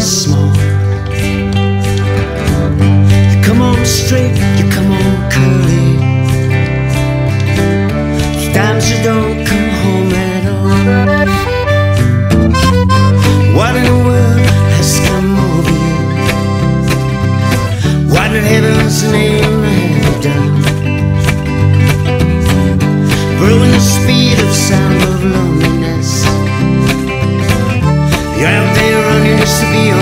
small. You come on straight, you come on curly. Sometimes you don't come home at all. What in the world has come over you? What in heaven's name have you done? Ruin the speed of sound of loneliness. You're out there just to be